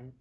and